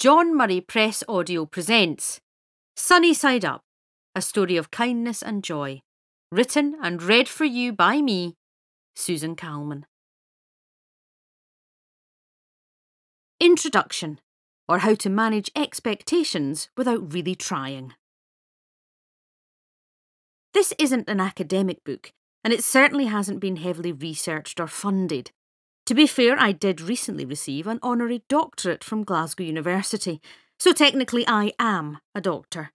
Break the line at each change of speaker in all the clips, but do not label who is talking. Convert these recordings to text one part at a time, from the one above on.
John Murray Press Audio presents Sunny Side Up, a story of kindness and joy, written and read for you by me, Susan Calman. Introduction, or how to manage expectations without really trying. This isn't an academic book, and it certainly hasn't been heavily researched or funded. To be fair, I did recently receive an honorary doctorate from Glasgow University, so technically I am a doctor.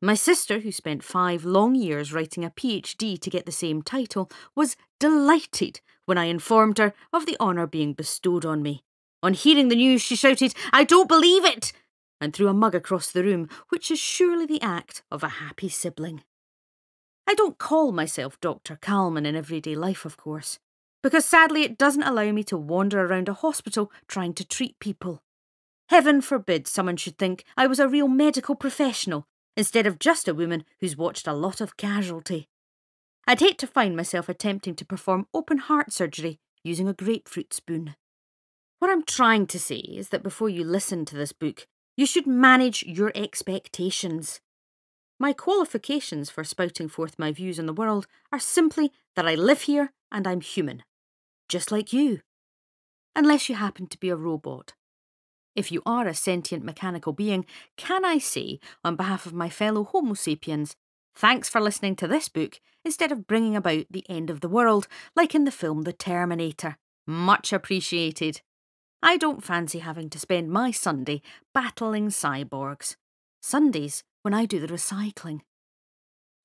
My sister, who spent five long years writing a PhD to get the same title, was delighted when I informed her of the honour being bestowed on me. On hearing the news, she shouted, I don't believe it! and threw a mug across the room, which is surely the act of a happy sibling. I don't call myself Dr. Calman in everyday life, of course because sadly it doesn't allow me to wander around a hospital trying to treat people. Heaven forbid someone should think I was a real medical professional instead of just a woman who's watched a lot of casualty. I'd hate to find myself attempting to perform open heart surgery using a grapefruit spoon. What I'm trying to say is that before you listen to this book, you should manage your expectations. My qualifications for spouting forth my views on the world are simply that I live here and I'm human just like you. Unless you happen to be a robot. If you are a sentient mechanical being, can I say, on behalf of my fellow Homo sapiens, thanks for listening to this book instead of bringing about the end of the world, like in the film The Terminator. Much appreciated. I don't fancy having to spend my Sunday battling cyborgs. Sundays when I do the recycling.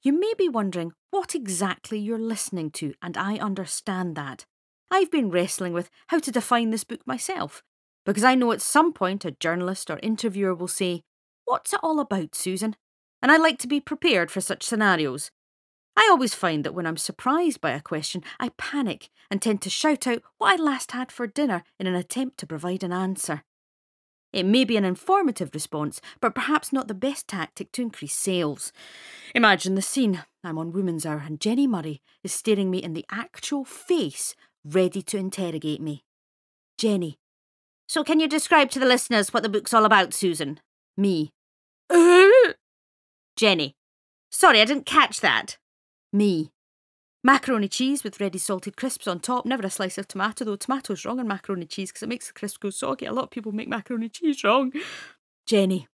You may be wondering what exactly you're listening to, and I understand that. I've been wrestling with how to define this book myself, because I know at some point a journalist or interviewer will say, What's it all about, Susan? And I like to be prepared for such scenarios. I always find that when I'm surprised by a question, I panic and tend to shout out what I last had for dinner in an attempt to provide an answer. It may be an informative response, but perhaps not the best tactic to increase sales. Imagine the scene. I'm on Woman's Hour and Jenni Murray is staring me in the actual face ready to interrogate me. Jenny. So can you describe to the listeners what the book's all about, Susan? Me. Jenny. Sorry, I didn't catch that. Me. Macaroni cheese with ready salted crisps on top. Never a slice of tomato, though tomato's wrong on macaroni cheese because it makes the crisp go soggy. A lot of people make macaroni cheese wrong. Jenny.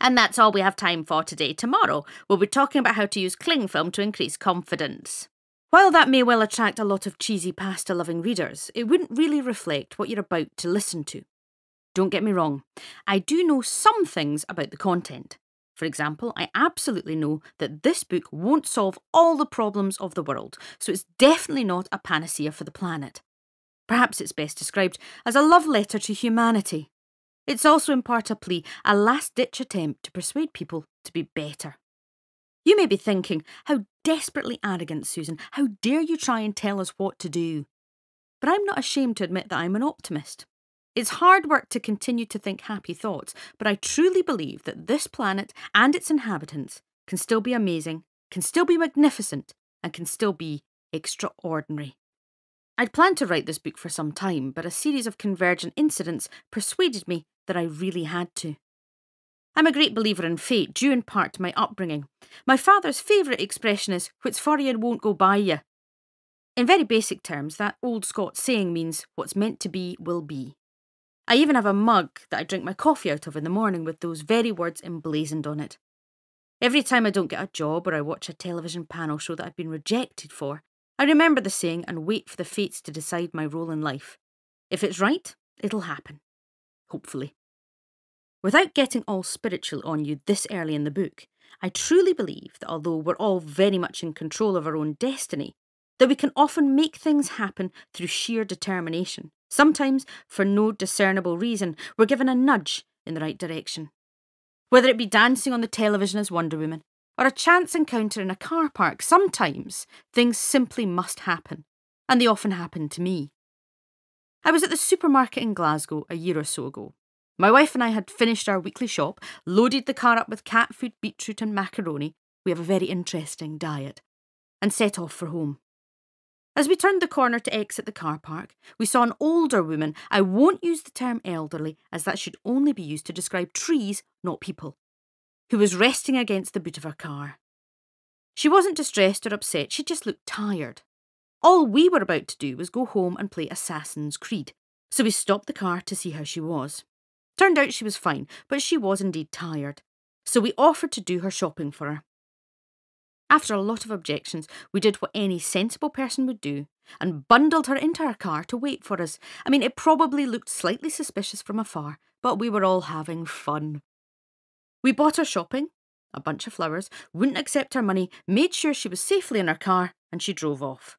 And that's all we have time for today. Tomorrow, we'll be talking about how to use cling film to increase confidence. While that may well attract a lot of cheesy pasta loving readers, it wouldn't really reflect what you're about to listen to. Don't get me wrong, I do know some things about the content. For example, I absolutely know that this book won't solve all the problems of the world, so it's definitely not a panacea for the planet. Perhaps it's best described as a love letter to humanity. It's also in part a plea, a last ditch attempt to persuade people to be better. You may be thinking, how desperately arrogant, Susan. How dare you try and tell us what to do? But I'm not ashamed to admit that I'm an optimist. It's hard work to continue to think happy thoughts, but I truly believe that this planet and its inhabitants can still be amazing, can still be magnificent, and can still be extraordinary. I'd planned to write this book for some time, but a series of convergent incidents persuaded me that I really had to. I'm a great believer in fate, due in part to my upbringing. My father's favourite expression is, What's for you won't go by you. In very basic terms, that old Scots saying means, What's meant to be will be. I even have a mug that I drink my coffee out of in the morning with those very words emblazoned on it. Every time I don't get a job or I watch a television panel show that I've been rejected for, I remember the saying and wait for the fates to decide my role in life. If it's right, it'll happen. Hopefully. Without getting all spiritual on you this early in the book, I truly believe that although we're all very much in control of our own destiny, that we can often make things happen through sheer determination. Sometimes, for no discernible reason, we're given a nudge in the right direction. Whether it be dancing on the television as Wonder Woman, or a chance encounter in a car park, sometimes things simply must happen, and they often happen to me. I was at the supermarket in Glasgow a year or so ago, my wife and I had finished our weekly shop, loaded the car up with cat food, beetroot, and macaroni. We have a very interesting diet, and set off for home. As we turned the corner to exit the car park, we saw an older woman. I won't use the term elderly, as that should only be used to describe trees, not people, who was resting against the boot of her car. She wasn't distressed or upset, she just looked tired. All we were about to do was go home and play Assassin's Creed, so we stopped the car to see how she was. Turned out she was fine, but she was indeed tired, so we offered to do her shopping for her. After a lot of objections, we did what any sensible person would do and bundled her into our car to wait for us. I mean, it probably looked slightly suspicious from afar, but we were all having fun. We bought her shopping, a bunch of flowers, wouldn't accept her money, made sure she was safely in her car, and she drove off.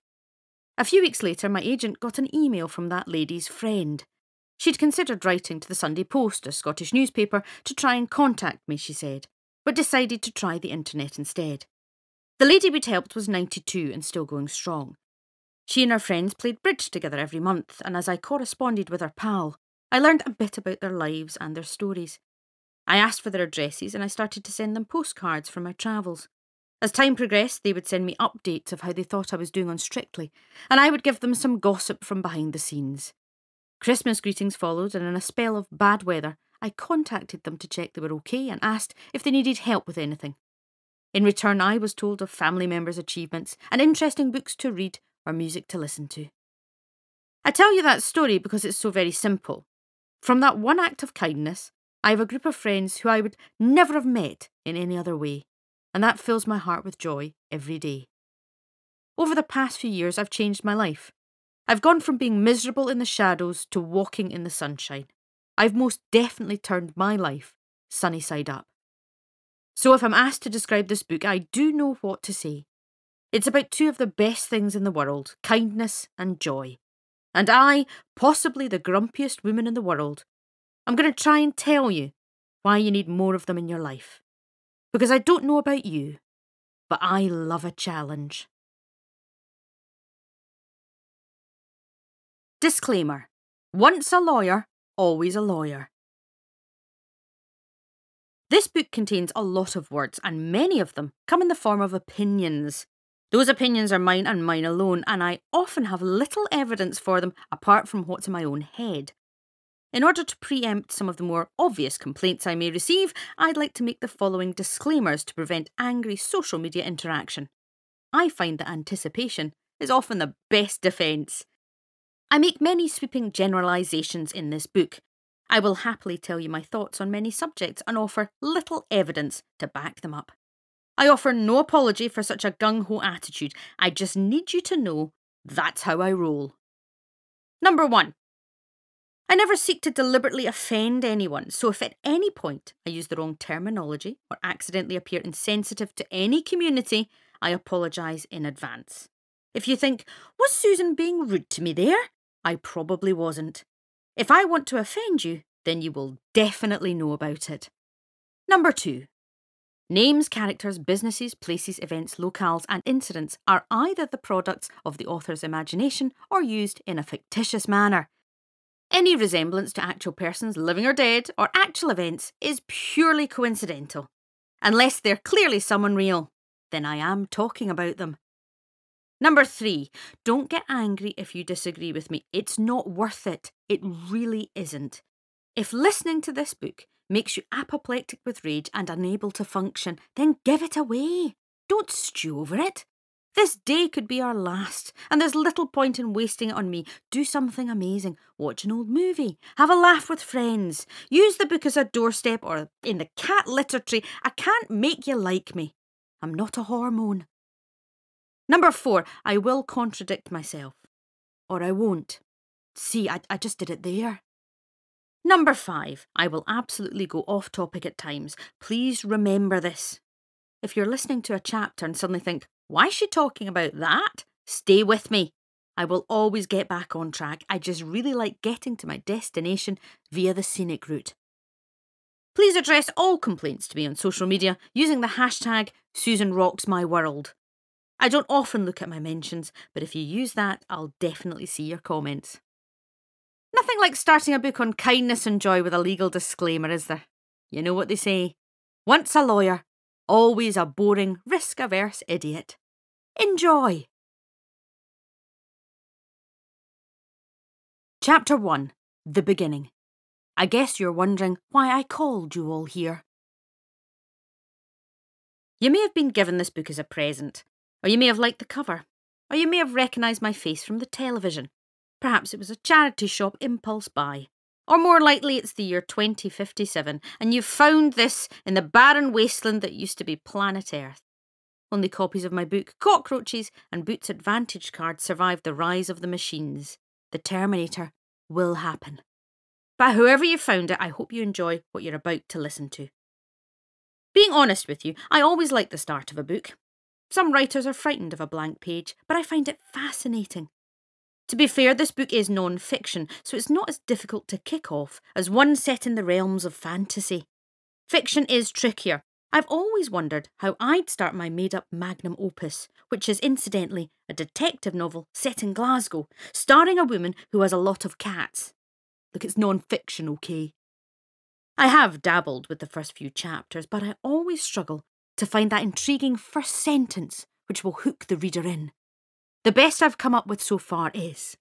A few weeks later, my agent got an email from that lady's friend. She'd considered writing to the Sunday Post, a Scottish newspaper, to try and contact me, she said, but decided to try the internet instead. The lady we'd helped was 92 and still going strong. She and her friends played bridge together every month, and as I corresponded with her pal, I learned a bit about their lives and their stories. I asked for their addresses and I started to send them postcards from my travels. As time progressed, they would send me updates of how they thought I was doing on Strictly, and I would give them some gossip from behind the scenes. Christmas greetings followed, and in a spell of bad weather, I contacted them to check they were okay and asked if they needed help with anything. In return, I was told of family members' achievements and interesting books to read or music to listen to. I tell you that story because it's so very simple. From that one act of kindness, I have a group of friends who I would never have met in any other way, and that fills my heart with joy every day. Over the past few years, I've changed my life. I've gone from being miserable in the shadows to walking in the sunshine. I've most definitely turned my life sunny side up. So if I'm asked to describe this book, I do know what to say. It's about two of the best things in the world kindness and joy. And I, possibly the grumpiest woman in the world, I'm going to try and tell you why you need more of them in your life. Because I don't know about you, but I love a challenge. Disclaimer Once a lawyer, always a lawyer. This book contains a lot of words, and many of them come in the form of opinions. Those opinions are mine and mine alone, and I often have little evidence for them apart from what's in my own head. In order to preempt some of the more obvious complaints I may receive, I'd like to make the following disclaimers to prevent angry social media interaction. I find that anticipation is often the best defence. I make many sweeping generalisations in this book, I will happily tell you my thoughts on many subjects and offer little evidence to back them up. I offer no apology for such a gung ho attitude. I just need you to know that's how I roll. Number one, I never seek to deliberately offend anyone, so if at any point I use the wrong terminology or accidentally appear insensitive to any community, I apologise in advance. If you think, was Susan being rude to me there? I probably wasn't. If I want to offend you, then you will definitely know about it. Number two, names, characters, businesses, places, events, locales, and incidents are either the products of the author's imagination or used in a fictitious manner. Any resemblance to actual persons, living or dead, or actual events is purely coincidental. Unless they're clearly someone real, then I am talking about them. Number three, don't get angry if you disagree with me. It's not worth it. It really isn't. If listening to this book makes you apoplectic with rage and unable to function, then give it away. Don't stew over it. This day could be our last, and there's little point in wasting it on me. Do something amazing. Watch an old movie. Have a laugh with friends. Use the book as a doorstep or in the cat litter tree. I can't make you like me. I'm not a hormone. Number four, I will contradict myself. Or I won't. See, I, I just did it there. Number five, I will absolutely go off topic at times. Please remember this. If you're listening to a chapter and suddenly think, why is she talking about that? Stay with me. I will always get back on track. I just really like getting to my destination via the scenic route. Please address all complaints to me on social media using the hashtag SusanRocksMyWorld. I don't often look at my mentions, but if you use that, I'll definitely see your comments. Nothing like starting a book on kindness and joy with a legal disclaimer, is there? You know what they say once a lawyer, always a boring, risk averse idiot. Enjoy! Chapter 1 The Beginning. I guess you're wondering why I called you all here. You may have been given this book as a present, or you may have liked the cover, or you may have recognised my face from the television. Perhaps it was a charity shop impulse buy. Or more likely, it's the year 2057, and you've found this in the barren wasteland that used to be planet Earth. Only copies of my book, Cockroaches, and Boots Advantage card survived the rise of the machines. The Terminator will happen. But however you found it, I hope you enjoy what you're about to listen to. Being honest with you, I always like the start of a book. Some writers are frightened of a blank page, but I find it fascinating. To be fair, this book is non fiction, so it's not as difficult to kick off as one set in the realms of fantasy. Fiction is trickier. I've always wondered how I'd start my made up magnum opus, which is incidentally a detective novel set in Glasgow, starring a woman who has a lot of cats. Look, it's non fiction, okay? I have dabbled with the first few chapters, but I always struggle to find that intriguing first sentence which will hook the reader in. The best I've come up with so far is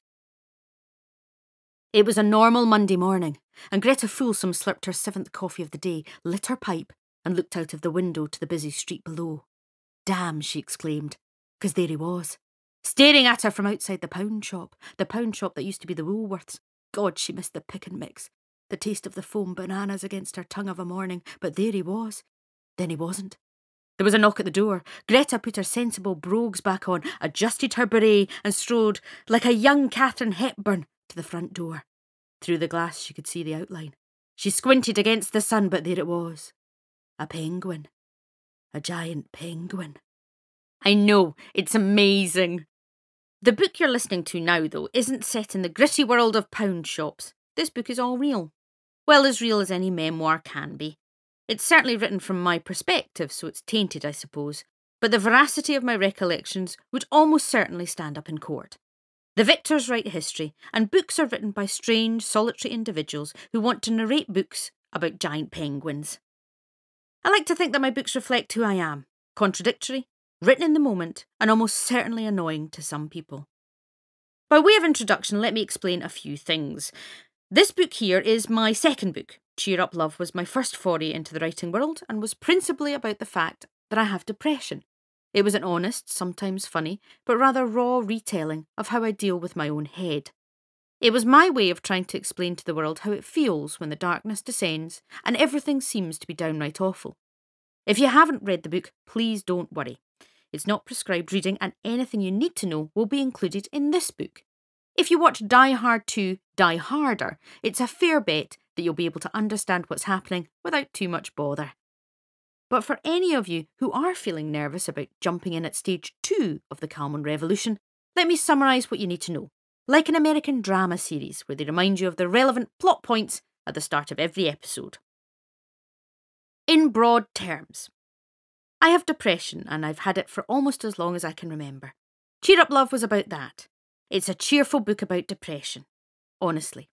It was a normal Monday morning, and Greta Fulsom slurped her seventh coffee of the day, lit her pipe, and looked out of the window to the busy street below. Damn, she exclaimed, because there he was, staring at her from outside the pound shop, the pound shop that used to be the Woolworths. God, she missed the pick and mix, the taste of the foam bananas against her tongue of a morning, but there he was. Then he wasn't. There was a knock at the door. Greta put her sensible brogues back on, adjusted her beret, and strode like a young Katharine Hepburn to the front door. Through the glass she could see the outline. She squinted against the sun, but there it was. A penguin. A giant penguin. I know, it's amazing. The book you're listening to now, though, isn't set in the gritty world of pound shops. This book is all real. Well, as real as any memoir can be. It's certainly written from my perspective, so it's tainted, I suppose, but the veracity of my recollections would almost certainly stand up in court. The victors write history, and books are written by strange, solitary individuals who want to narrate books about giant penguins. I like to think that my books reflect who I am contradictory, written in the moment, and almost certainly annoying to some people. By way of introduction, let me explain a few things. This book here is my second book, Cheer Up Love was my first foray into the writing world and was principally about the fact that I have depression. It was an honest, sometimes funny, but rather raw retelling of how I deal with my own head. It was my way of trying to explain to the world how it feels when the darkness descends and everything seems to be downright awful. If you haven't read the book, please don't worry. It's not prescribed reading, and anything you need to know will be included in this book. If you watch Die Hard 2 Die Harder, it's a fair bet that you'll be able to understand what's happening without too much bother. But for any of you who are feeling nervous about jumping in at stage two of the Calman Revolution, let me summarise what you need to know, like an American drama series where they remind you of the relevant plot points at the start of every episode. In broad terms, I have depression and I've had it for almost as long as I can remember. Cheer Up Love was about that. It's a cheerful book about depression, honestly.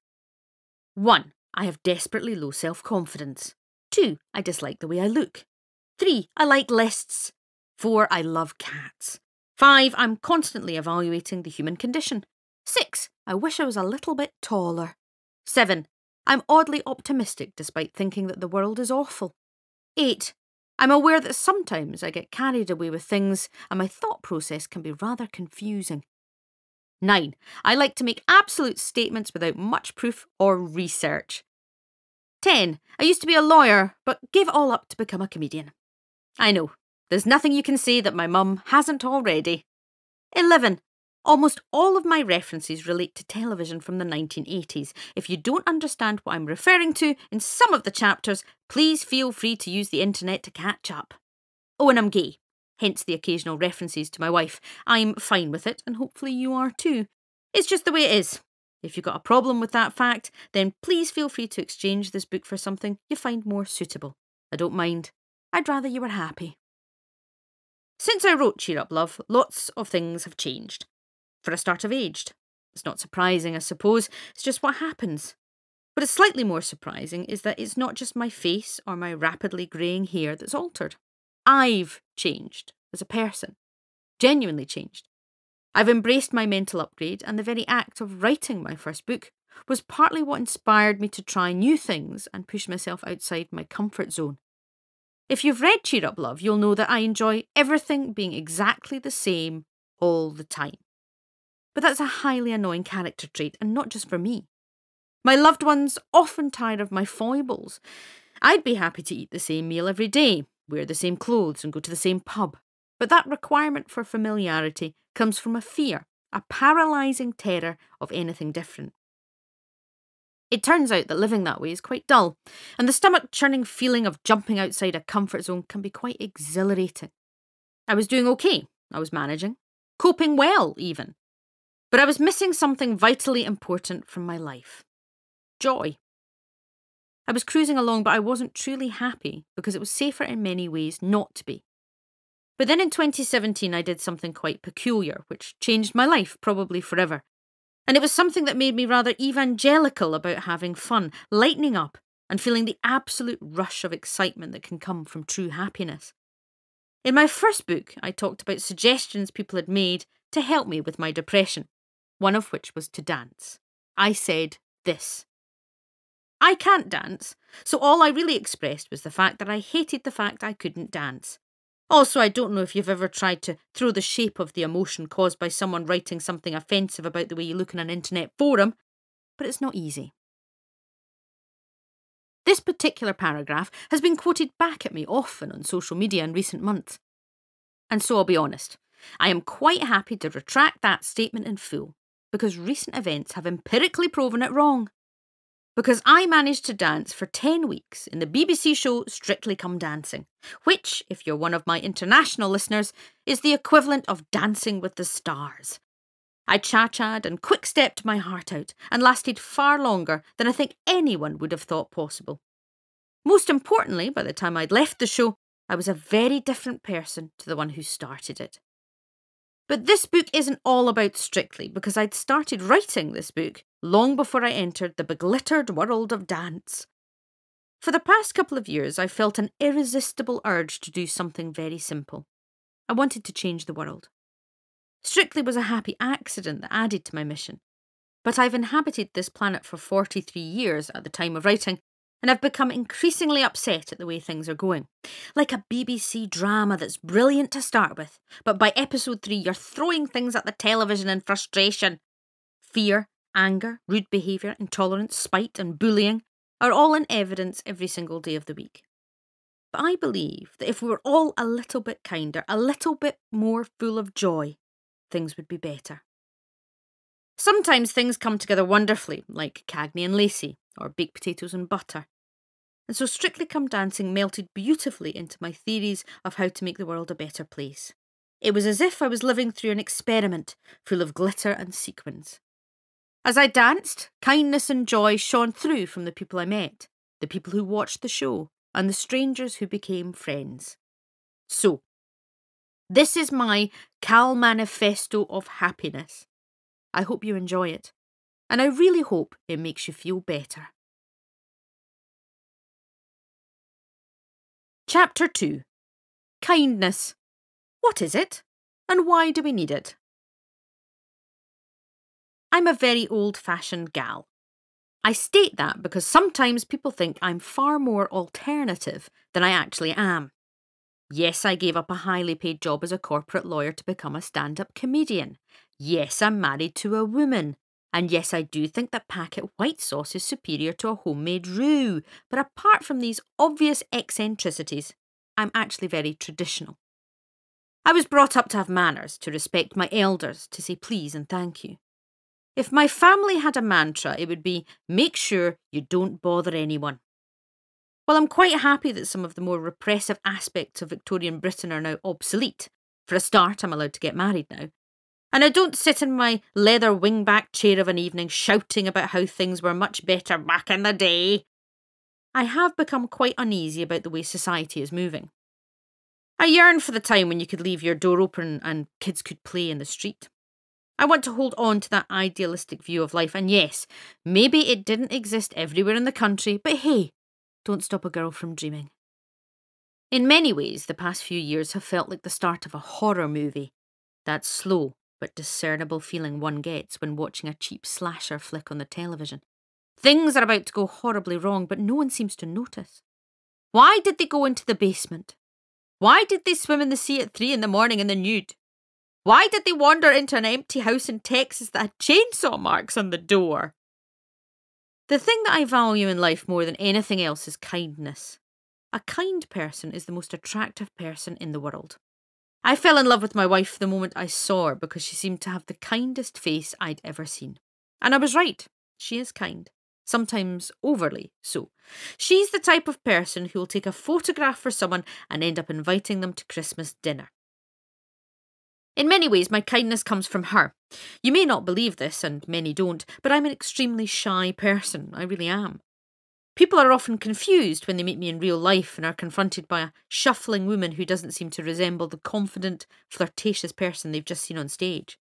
1. I have desperately low self confidence. Two, I dislike the way I look. Three, I like lists. Four, I love cats. Five, I'm constantly evaluating the human condition. Six, I wish I was a little bit taller. Seven, I'm oddly optimistic despite thinking that the world is awful. Eight, I'm aware that sometimes I get carried away with things and my thought process can be rather confusing. 9. I like to make absolute statements without much proof or research. 10. I used to be a lawyer, but gave it all up to become a comedian. I know, there's nothing you can say that my mum hasn't already. 11. Almost all of my references relate to television from the 1980s. If you don't understand what I'm referring to in some of the chapters, please feel free to use the internet to catch up. Oh, and I'm gay hence the occasional references to my wife. I'm fine with it, and hopefully you are too. It's just the way it is. If you've got a problem with that fact, then please feel free to exchange this book for something you find more suitable. I don't mind. I'd rather you were happy. Since I wrote Cheer Up Love, lots of things have changed. For a start, I've aged. It's not surprising, I suppose, it's just what happens. But it's slightly more surprising is that it's not just my face or my rapidly greying hair that's altered. I've changed as a person, genuinely changed. I've embraced my mental upgrade, and the very act of writing my first book was partly what inspired me to try new things and push myself outside my comfort zone. If you've read Cheer Up Love, you'll know that I enjoy everything being exactly the same all the time. But that's a highly annoying character trait, and not just for me. My loved ones often tire of my foibles. I'd be happy to eat the same meal every day, wear the same clothes, and go to the same pub. But that requirement for familiarity comes from a fear, a paralysing terror of anything different. It turns out that living that way is quite dull, and the stomach churning feeling of jumping outside a comfort zone can be quite exhilarating. I was doing okay, I was managing, coping well, even. But I was missing something vitally important from my life joy. I was cruising along, but I wasn't truly happy because it was safer in many ways not to be. But then in 2017, I did something quite peculiar, which changed my life, probably forever. And it was something that made me rather evangelical about having fun, lightening up, and feeling the absolute rush of excitement that can come from true happiness. In my first book, I talked about suggestions people had made to help me with my depression, one of which was to dance. I said this I can't dance, so all I really expressed was the fact that I hated the fact I couldn't dance. Also, I don't know if you've ever tried to throw the shape of the emotion caused by someone writing something offensive about the way you look in an internet forum, but it's not easy. This particular paragraph has been quoted back at me often on social media in recent months. And so I'll be honest, I am quite happy to retract that statement in full, because recent events have empirically proven it wrong because I managed to dance for 10 weeks in the BBC show Strictly Come Dancing, which, if you're one of my international listeners, is the equivalent of Dancing with the Stars. I cha cha'd and quick stepped my heart out and lasted far longer than I think anyone would have thought possible. Most importantly, by the time I'd left the show, I was a very different person to the one who started it. But this book isn't all about Strictly because I'd started writing this book long before I entered the beglittered world of dance. For the past couple of years, I felt an irresistible urge to do something very simple. I wanted to change the world. Strictly was a happy accident that added to my mission. But I've inhabited this planet for 43 years at the time of writing, and I've become increasingly upset at the way things are going. Like a BBC drama that's brilliant to start with, but by episode 3 you're throwing things at the television in frustration. Fear, anger, rude behaviour, intolerance, spite, and bullying are all in evidence every single day of the week. But I believe that if we were all a little bit kinder, a little bit more full of joy, things would be better. Sometimes things come together wonderfully, like Cagney and Lacey, or baked potatoes and butter. And so Strictly Come Dancing melted beautifully into my theories of how to make the world a better place. It was as if I was living through an experiment full of glitter and sequins. As I danced, kindness and joy shone through from the people I met, the people who watched the show, and the strangers who became friends. So, this is my Calmanifesto of Happiness. I hope you enjoy it, and I really hope it makes you feel better. Chapter 2 Kindness. What is it, and why do we need it? I'm a very old fashioned gal. I state that because sometimes people think I'm far more alternative than I actually am. Yes, I gave up a highly paid job as a corporate lawyer to become a stand up comedian. Yes, I'm married to a woman. And yes, I do think that packet white sauce is superior to a homemade roux. But apart from these obvious eccentricities, I'm actually very traditional. I was brought up to have manners, to respect my elders, to say please and thank you. If my family had a mantra, it would be make sure you don't bother anyone. While I'm quite happy that some of the more repressive aspects of Victorian Britain are now obsolete, for a start, I'm allowed to get married now. And I don't sit in my leather wingback chair of an evening shouting about how things were much better back in the day. I have become quite uneasy about the way society is moving. I yearn for the time when you could leave your door open and kids could play in the street. I want to hold on to that idealistic view of life, and yes, maybe it didn't exist everywhere in the country, but hey, don't stop a girl from dreaming. In many ways, the past few years have felt like the start of a horror movie. That slow, but discernible feeling one gets when watching a cheap slasher flick on the television. Things are about to go horribly wrong, but no one seems to notice. Why did they go into the basement? Why did they swim in the sea at three in the morning in the nude? Why did they wander into an empty house in Texas that had chainsaw marks on the door? The thing that I value in life more than anything else is kindness. A kind person is the most attractive person in the world. I fell in love with my wife the moment I saw her because she seemed to have the kindest face I'd ever seen. And I was right. She is kind. Sometimes overly so. She's the type of person who will take a photograph for someone and end up inviting them to Christmas dinner. In many ways, my kindness comes from her. You may not believe this, and many don't, but I'm an extremely shy person. I really am. People are often confused when they meet me in real life and are confronted by a shuffling woman who doesn't seem to resemble the confident, flirtatious person they've just seen on stage.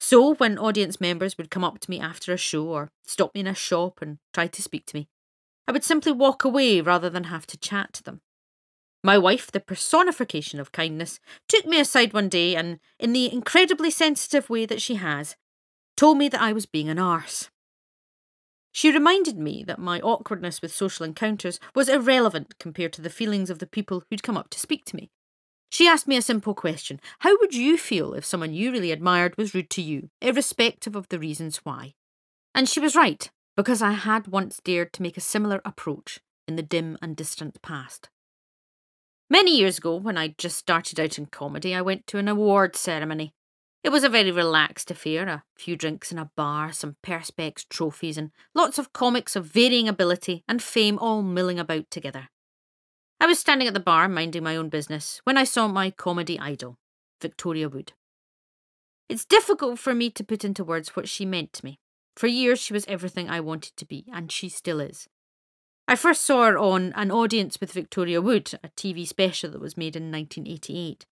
So, when audience members would come up to me after a show or stop me in a shop and try to speak to me, I would simply walk away rather than have to chat to them. My wife, the personification of kindness, took me aside one day and, in the incredibly sensitive way that she has, told me that I was being an arse. She reminded me that my awkwardness with social encounters was irrelevant compared to the feelings of the people who'd come up to speak to me. She asked me a simple question How would you feel if someone you really admired was rude to you, irrespective of the reasons why? And she was right, because I had once dared to make a similar approach in the dim and distant past. Many years ago, when I just started out in comedy, I went to an award ceremony. It was a very relaxed affair, a few drinks in a bar, some Perspex trophies, and lots of comics of varying ability and fame all milling about together. I was standing at the bar, minding my own business, when I saw my comedy idol, Victoria Wood. It's difficult for me to put into words what she meant to me. For years, she was everything I wanted to be, and she still is. I first saw her on An Audience with Victoria Wood, a TV special that was made in 1988.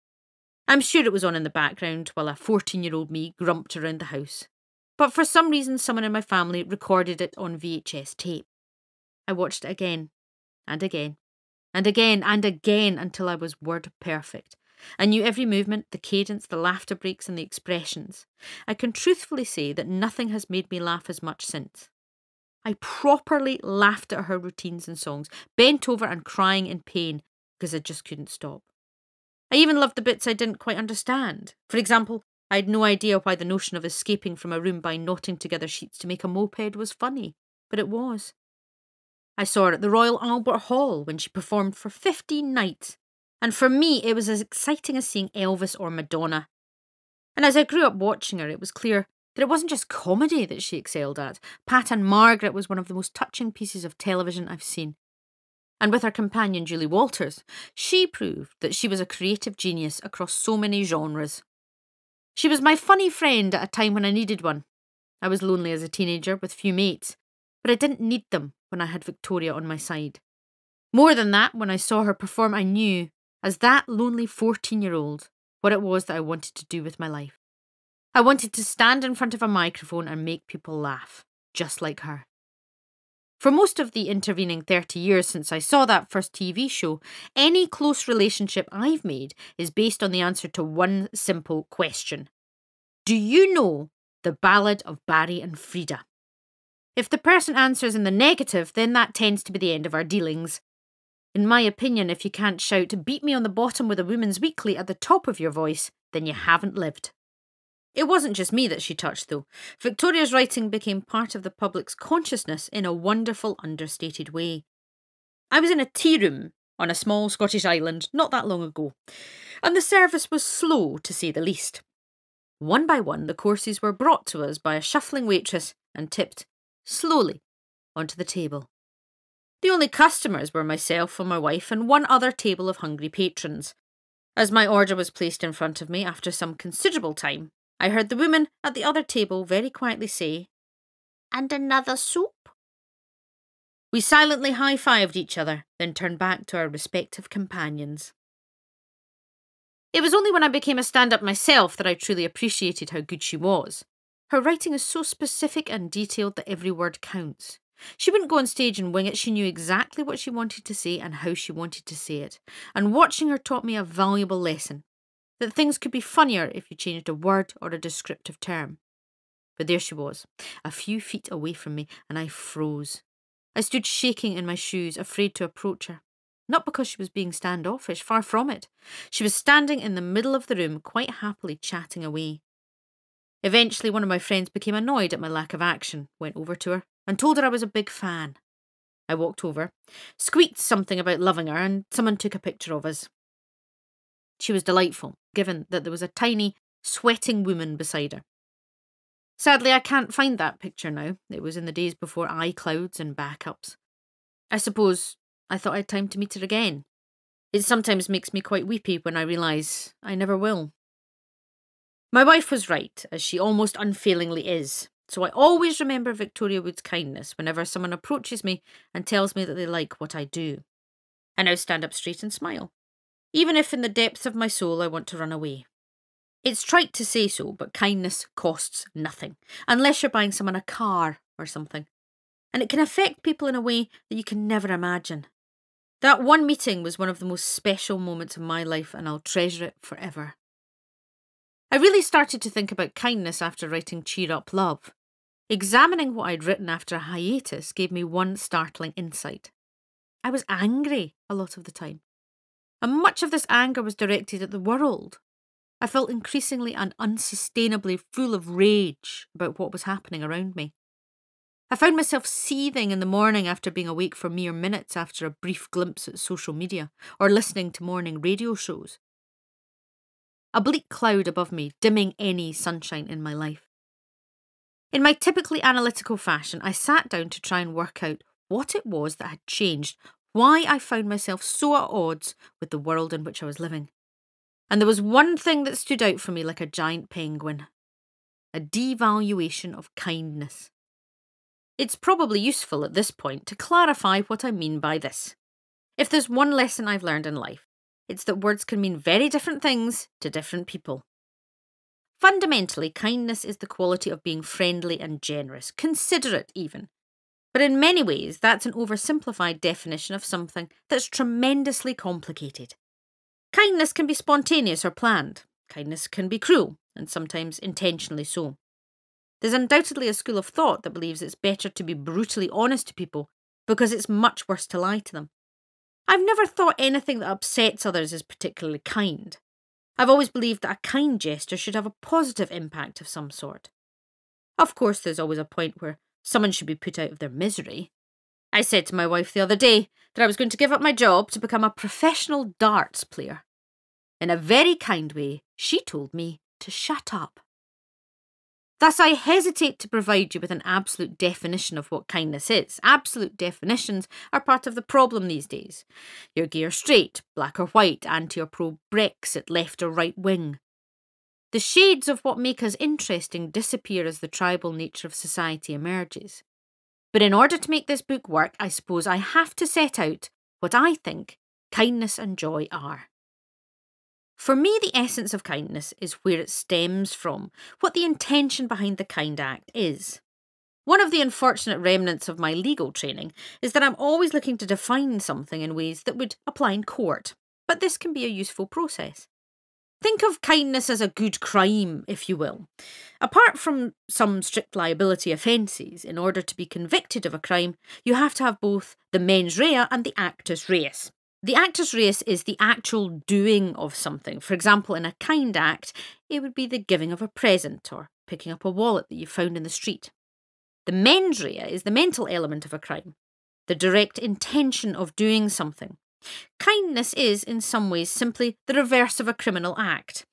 I'm sure it was on in the background while a 14 year old me grumped around the house. But for some reason, someone in my family recorded it on VHS tape. I watched it again, and again, and again, and again until I was word perfect. I knew every movement, the cadence, the laughter breaks, and the expressions. I can truthfully say that nothing has made me laugh as much since. I properly laughed at her routines and songs, bent over and crying in pain because I just couldn't stop. I even loved the bits I didn't quite understand. For example, I had no idea why the notion of escaping from a room by knotting together sheets to make a moped was funny, but it was. I saw her at the Royal Albert Hall when she performed for 15 nights, and for me it was as exciting as seeing Elvis or Madonna. And as I grew up watching her, it was clear that it wasn't just comedy that she excelled at. Pat and Margaret was one of the most touching pieces of television I've seen. And with her companion Julie Walters, she proved that she was a creative genius across so many genres. She was my funny friend at a time when I needed one. I was lonely as a teenager with few mates, but I didn't need them when I had Victoria on my side. More than that, when I saw her perform, I knew, as that lonely 14 year old, what it was that I wanted to do with my life. I wanted to stand in front of a microphone and make people laugh, just like her. For most of the intervening 30 years since I saw that first TV show, any close relationship I've made is based on the answer to one simple question Do you know the Ballad of Barry and Freda? If the person answers in the negative, then that tends to be the end of our dealings. In my opinion, if you can't shout, beat me on the bottom with a woman's weekly at the top of your voice, then you haven't lived. It wasn't just me that she touched, though. Victoria's writing became part of the public's consciousness in a wonderful, understated way. I was in a tea room on a small Scottish island not that long ago, and the service was slow, to say the least. One by one, the courses were brought to us by a shuffling waitress and tipped, slowly, onto the table. The only customers were myself and my wife and one other table of hungry patrons. As my order was placed in front of me after some considerable time, I heard the woman at the other table very quietly say, And another soup? We silently high fived each other, then turned back to our respective companions. It was only when I became a stand up myself that I truly appreciated how good she was. Her writing is so specific and detailed that every word counts. She wouldn't go on stage and wing it, she knew exactly what she wanted to say and how she wanted to say it. And watching her taught me a valuable lesson that things could be funnier if you changed a word or a descriptive term. But there she was, a few feet away from me, and I froze. I stood shaking in my shoes, afraid to approach her. Not because she was being standoffish, far from it. She was standing in the middle of the room, quite happily chatting away. Eventually, one of my friends became annoyed at my lack of action, went over to her, and told her I was a big fan. I walked over, squeaked something about loving her, and someone took a picture of us. She was delightful, given that there was a tiny, sweating woman beside her. Sadly, I can't find that picture now. It was in the days before iClouds and backups. I suppose I thought I'd time to meet her again. It sometimes makes me quite weepy when I realise I never will. My wife was right, as she almost unfailingly is, so I always remember Victoria Wood's kindness whenever someone approaches me and tells me that they like what I do. I now stand up straight and smile, even if in the depths of my soul I want to run away. It's trite to say so, but kindness costs nothing, unless you're buying someone a car or something. And it can affect people in a way that you can never imagine. That one meeting was one of the most special moments of my life, and I'll treasure it forever. I really started to think about kindness after writing Cheer Up Love. Examining what I'd written after a hiatus gave me one startling insight. I was angry a lot of the time. And much of this anger was directed at the world, I felt increasingly and unsustainably full of rage about what was happening around me. I found myself seething in the morning after being awake for mere minutes after a brief glimpse at social media or listening to morning radio shows. A bleak cloud above me, dimming any sunshine in my life. In my typically analytical fashion, I sat down to try and work out what it was that had changed, why I found myself so at odds with the world in which I was living. And there was one thing that stood out for me like a giant penguin a devaluation of kindness. It's probably useful at this point to clarify what I mean by this. If there's one lesson I've learned in life, it's that words can mean very different things to different people. Fundamentally, kindness is the quality of being friendly and generous, considerate even. But in many ways, that's an oversimplified definition of something that's tremendously complicated. Kindness can be spontaneous or planned. Kindness can be cruel, and sometimes intentionally so. There's undoubtedly a school of thought that believes it's better to be brutally honest to people because it's much worse to lie to them. I've never thought anything that upsets others is particularly kind. I've always believed that a kind gesture should have a positive impact of some sort. Of course, there's always a point where someone should be put out of their misery. I said to my wife the other day that I was going to give up my job to become a professional darts player. In a very kind way, she told me to shut up. Thus, I hesitate to provide you with an absolute definition of what kindness is. Absolute definitions are part of the problem these days. You're straight, black or white, anti or pro Brexit, left or right wing. The shades of what make us interesting disappear as the tribal nature of society emerges. But in order to make this book work, I suppose I have to set out what I think kindness and joy are. For me, the essence of kindness is where it stems from, what the intention behind the kind act is. One of the unfortunate remnants of my legal training is that I'm always looking to define something in ways that would apply in court, but this can be a useful process. Think of kindness as a good crime, if you will. Apart from some strict liability offences, in order to be convicted of a crime, you have to have both the mens rea and the actus reus. The actus reus is the actual doing of something. For example, in a kind act, it would be the giving of a present or picking up a wallet that you found in the street. The mens rea is the mental element of a crime, the direct intention of doing something. Kindness is, in some ways, simply the reverse of a criminal act.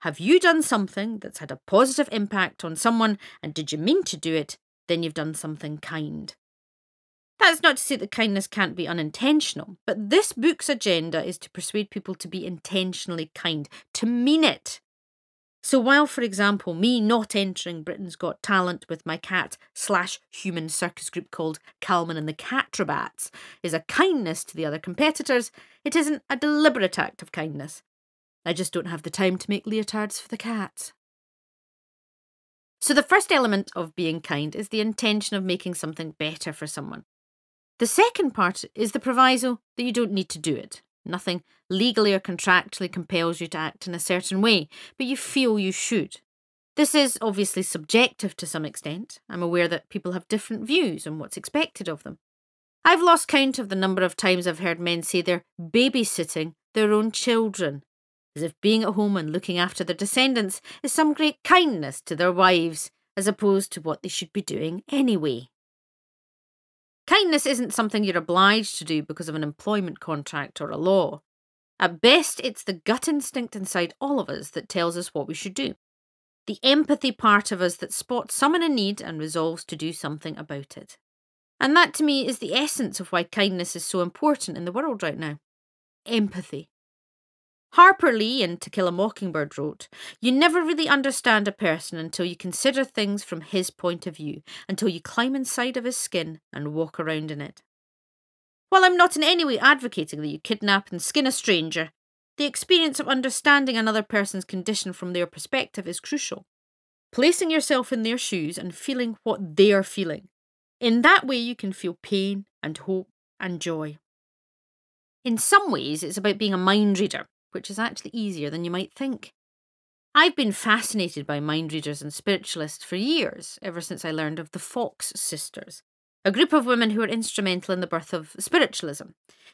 Have you done something that's had a positive impact on someone and did you mean to do it? Then you've done something kind. That's not to say that kindness can't be unintentional, but this book's agenda is to persuade people to be intentionally kind, to mean it, so while, for example, me not entering Britain's Got Talent with my cat slash human circus group called Calman and the Catrabats is a kindness to the other competitors, it isn't a deliberate act of kindness. I just don't have the time to make leotards for the cats. So the first element of being kind is the intention of making something better for someone. The second part is the proviso that you don't need to do it. Nothing legally or contractually compels you to act in a certain way, but you feel you should. This is obviously subjective to some extent. I'm aware that people have different views on what's expected of them. I've lost count of the number of times I've heard men say they're babysitting their own children, as if being at home and looking after their descendants is some great kindness to their wives, as opposed to what they should be doing anyway. Kindness isn't something you're obliged to do because of an employment contract or a law. At best, it's the gut instinct inside all of us that tells us what we should do. The empathy part of us that spots someone in need and resolves to do something about it. And that to me is the essence of why kindness is so important in the world right now. Empathy. Harper Lee in To Kill a Mockingbird wrote, You never really understand a person until you consider things from his point of view, until you climb inside of his skin and walk around in it. While I'm not in any way advocating that you kidnap and skin a stranger, the experience of understanding another person's condition from their perspective is crucial. Placing yourself in their shoes and feeling what they are feeling. In that way, you can feel pain and hope and joy. In some ways, it's about being a mind reader which is actually easier than you might think. I've been fascinated by mind readers and spiritualists for years, ever since I learned of the Fox sisters, a group of women who were instrumental in the birth of spiritualism.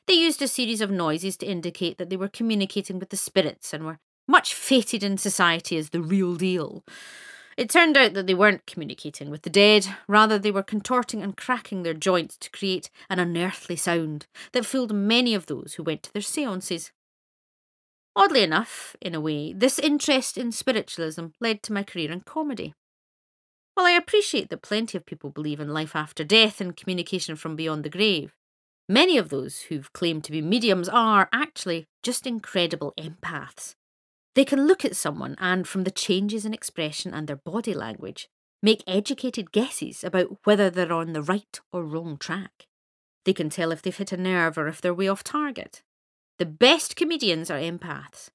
They used a series of noises to indicate that they were communicating with the spirits and were much feted in society as the real deal. It turned out that they weren't communicating with the dead, rather, they were contorting and cracking their joints to create an unearthly sound that fooled many of those who went to their seances. Oddly enough, in a way, this interest in spiritualism led to my career in comedy. While I appreciate that plenty of people believe in life after death and communication from beyond the grave, many of those who've claimed to be mediums are actually just incredible empaths. They can look at someone and, from the changes in expression and their body language, make educated guesses about whether they're on the right or wrong track. They can tell if they've hit a nerve or if they're way off target. The best comedians are empaths.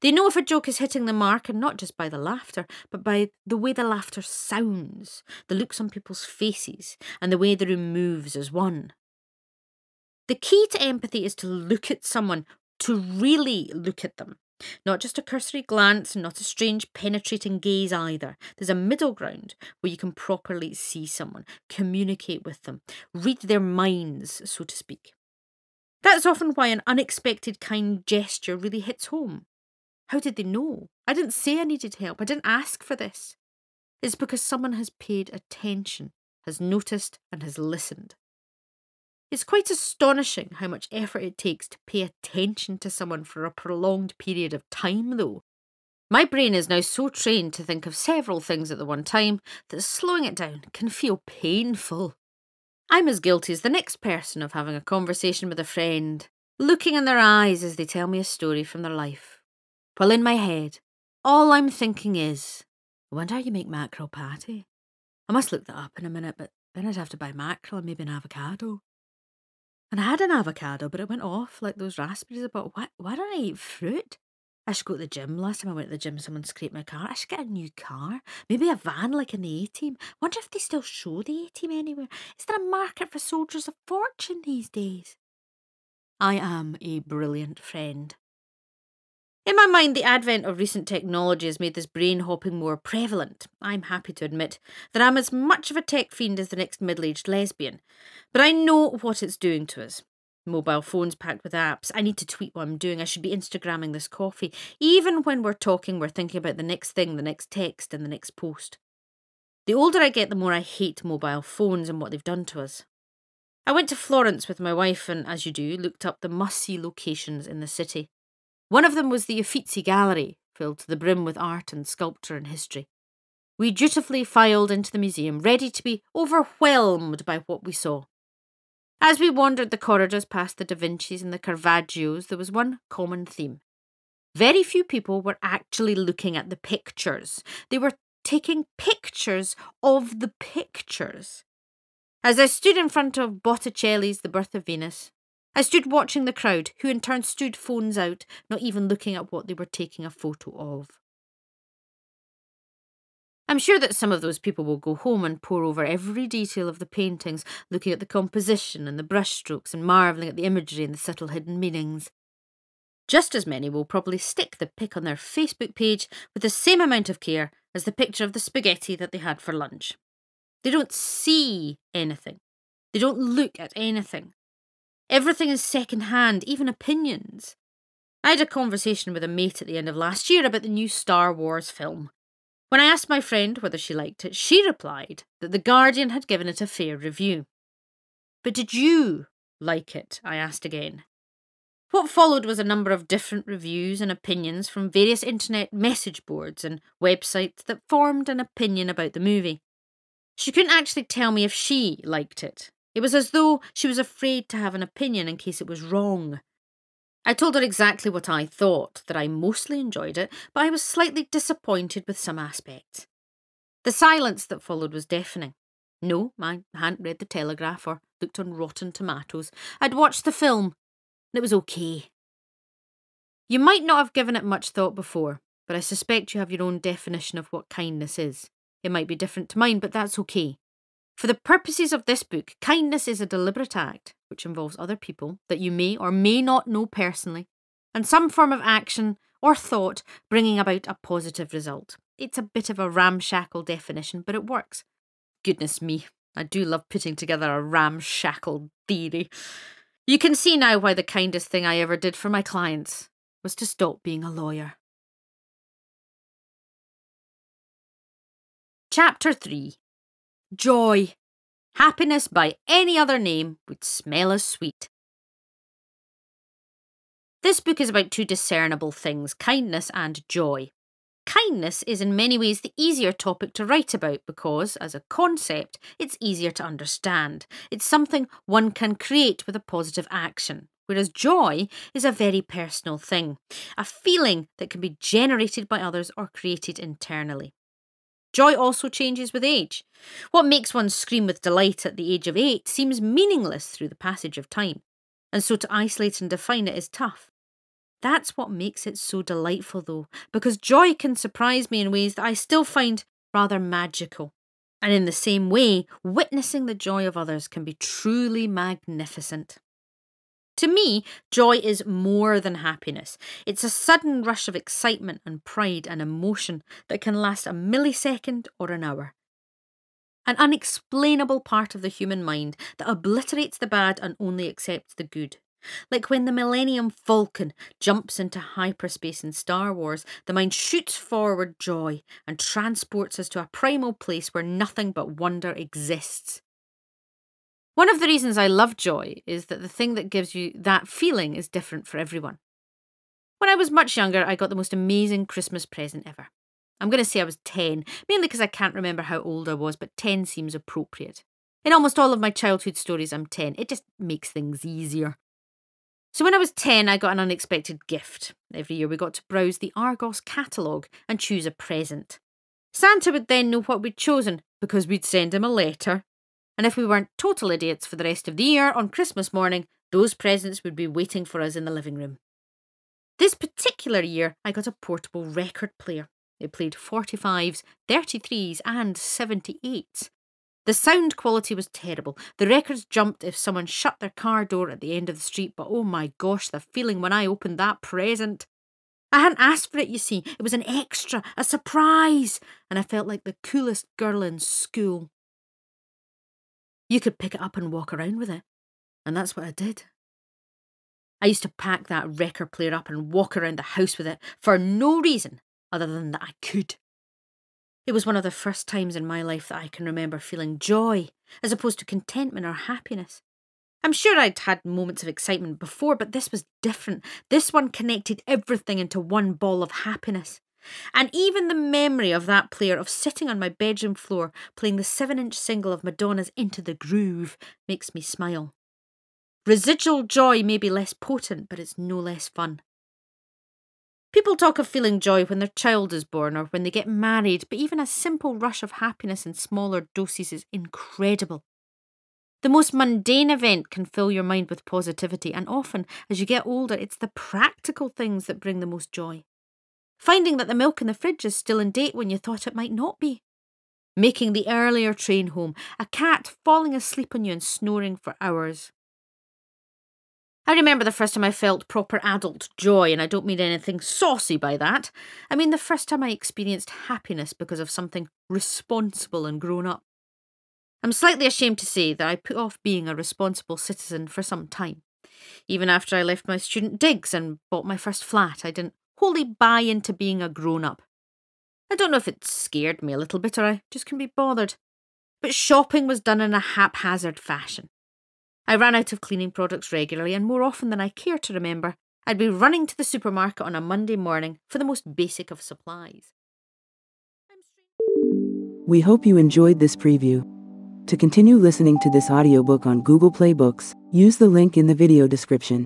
They know if a joke is hitting the mark, and not just by the laughter, but by the way the laughter sounds, the looks on people's faces, and the way the room moves as one. The key to empathy is to look at someone, to really look at them. Not just a cursory glance and not a strange penetrating gaze either. There's a middle ground where you can properly see someone, communicate with them, read their minds, so to speak. That's often why an unexpected kind gesture really hits home. How did they know? I didn't say I needed help. I didn't ask for this. It's because someone has paid attention, has noticed, and has listened. It's quite astonishing how much effort it takes to pay attention to someone for a prolonged period of time, though. My brain is now so trained to think of several things at the one time that slowing it down can feel painful. I'm as guilty as the next person of having a conversation with a friend, looking in their eyes as they tell me a story from their life. While in my head, all I'm thinking is, I wonder how you make mackerel patty. I must look that up in a minute, but then I'd have to buy mackerel and maybe an avocado. And I had an avocado, but it went off like those raspberries. But why, why don't I eat fruit? I should go to the gym. Last time I went to the gym, someone scraped my car. I should get a new car. Maybe a van like an A team. Wonder if they still show the A team anywhere. Is there a market for soldiers of fortune these days? I am a brilliant friend. In my mind, the advent of recent technology has made this brain hopping more prevalent. I'm happy to admit that I'm as much of a tech fiend as the next middle aged lesbian, but I know what it's doing to us. Mobile phones packed with apps. I need to tweet what I'm doing. I should be Instagramming this coffee. Even when we're talking, we're thinking about the next thing, the next text, and the next post. The older I get, the more I hate mobile phones and what they've done to us. I went to Florence with my wife and, as you do, looked up the must see locations in the city. One of them was the Uffizi Gallery, filled to the brim with art and sculpture and history. We dutifully filed into the museum, ready to be overwhelmed by what we saw. As we wandered the corridors past the Da Vincis and the Caravaggios, there was one common theme. Very few people were actually looking at the pictures. They were taking pictures of the pictures. As I stood in front of Botticelli's The Birth of Venus, I stood watching the crowd, who in turn stood phones out, not even looking at what they were taking a photo of. I'm sure that some of those people will go home and pore over every detail of the paintings, looking at the composition and the brushstrokes and marvelling at the imagery and the subtle hidden meanings. Just as many will probably stick the pic on their Facebook page with the same amount of care as the picture of the spaghetti that they had for lunch. They don't see anything, they don't look at anything. Everything is second hand, even opinions. I had a conversation with a mate at the end of last year about the new Star Wars film. When I asked my friend whether she liked it, she replied that The Guardian had given it a fair review. But did you like it? I asked again. What followed was a number of different reviews and opinions from various internet message boards and websites that formed an opinion about the movie. She couldn't actually tell me if she liked it. It was as though she was afraid to have an opinion in case it was wrong. I told her exactly what I thought, that I mostly enjoyed it, but I was slightly disappointed with some aspects. The silence that followed was deafening. No, I hadn't read The Telegraph or looked on Rotten Tomatoes. I'd watched the film, and it was okay. You might not have given it much thought before, but I suspect you have your own definition of what kindness is. It might be different to mine, but that's okay. For the purposes of this book, kindness is a deliberate act which involves other people that you may or may not know personally, and some form of action or thought bringing about a positive result. It's a bit of a ramshackle definition, but it works. Goodness me, I do love putting together a ramshackle theory. You can see now why the kindest thing I ever did for my clients was to stop being a lawyer. Chapter 3 Joy. Happiness by any other name would smell as sweet. This book is about two discernible things kindness and joy. Kindness is in many ways the easier topic to write about because, as a concept, it's easier to understand. It's something one can create with a positive action. Whereas joy is a very personal thing, a feeling that can be generated by others or created internally. Joy also changes with age. What makes one scream with delight at the age of eight seems meaningless through the passage of time, and so to isolate and define it is tough. That's what makes it so delightful, though, because joy can surprise me in ways that I still find rather magical. And in the same way, witnessing the joy of others can be truly magnificent. To me, joy is more than happiness. It's a sudden rush of excitement and pride and emotion that can last a millisecond or an hour. An unexplainable part of the human mind that obliterates the bad and only accepts the good. Like when the Millennium Falcon jumps into hyperspace in Star Wars, the mind shoots forward joy and transports us to a primal place where nothing but wonder exists. One of the reasons I love joy is that the thing that gives you that feeling is different for everyone. When I was much younger, I got the most amazing Christmas present ever. I'm going to say I was 10, mainly because I can't remember how old I was, but 10 seems appropriate. In almost all of my childhood stories, I'm 10. It just makes things easier. So when I was 10, I got an unexpected gift. Every year we got to browse the Argos catalogue and choose a present. Santa would then know what we'd chosen because we'd send him a letter and if we weren't total idiots for the rest of the year, on Christmas morning, those presents would be waiting for us in the living room. This particular year, I got a portable record player. It played 45s, 33s, and 78s. The sound quality was terrible. The records jumped if someone shut their car door at the end of the street, but oh my gosh, the feeling when I opened that present. I hadn't asked for it, you see. It was an extra, a surprise, and I felt like the coolest girl in school. You could pick it up and walk around with it. And that's what I did. I used to pack that record player up and walk around the house with it for no reason other than that I could. It was one of the first times in my life that I can remember feeling joy as opposed to contentment or happiness. I'm sure I'd had moments of excitement before, but this was different. This one connected everything into one ball of happiness. And even the memory of that player, of sitting on my bedroom floor playing the 7 inch single of Madonna's Into the Groove, makes me smile. Residual joy may be less potent, but it's no less fun. People talk of feeling joy when their child is born or when they get married, but even a simple rush of happiness in smaller doses is incredible. The most mundane event can fill your mind with positivity, and often, as you get older, it's the practical things that bring the most joy finding that the milk in the fridge is still in date when you thought it might not be, making the earlier train home, a cat falling asleep on you and snoring for hours. I remember the first time I felt proper adult joy, and I don't mean anything saucy by that. I mean the first time I experienced happiness because of something responsible and grown up. I'm slightly ashamed to say that I put off being a responsible citizen for some time. Even after I left my student digs and bought my first flat, I didn't wholly buy into being a grown up. I don't know if it scared me a little bit or I just couldn't be bothered. But shopping was done in a haphazard fashion. I ran out of cleaning products regularly, and more often than I care to remember, I'd be running to the supermarket on a Monday morning for the most basic of supplies.
We hope you enjoyed this preview. To continue listening to this audiobook on Google Play Books, use the link in the video description.